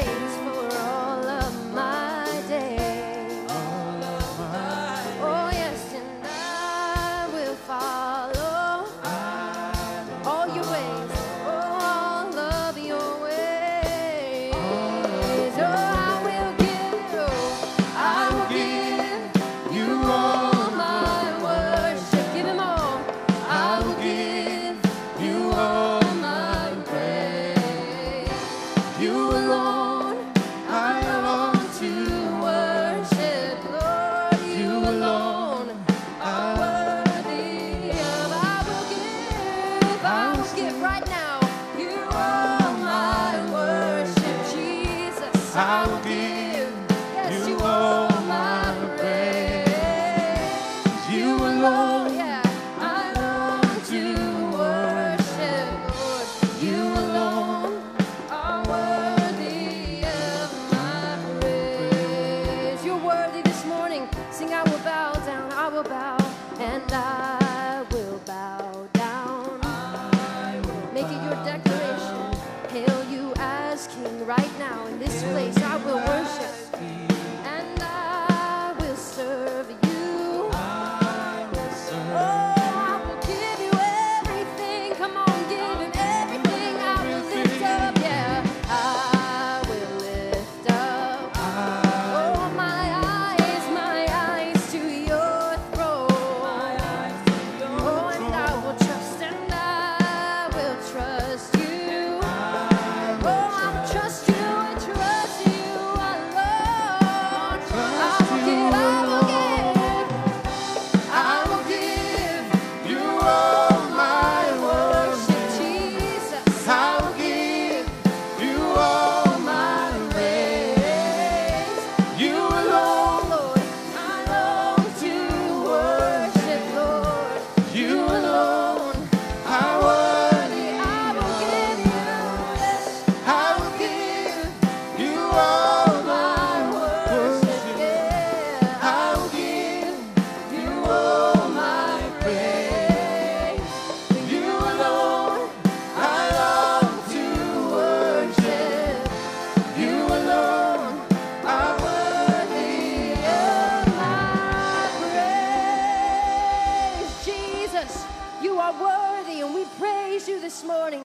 days I'll give you, all my praise. You alone. I long to worship. Lord, you alone are worthy of my praise. You're worthy this morning. Sing, I will bow down, I will bow, and I. as King right now in this place. I will worship. are worthy, and we praise you this morning.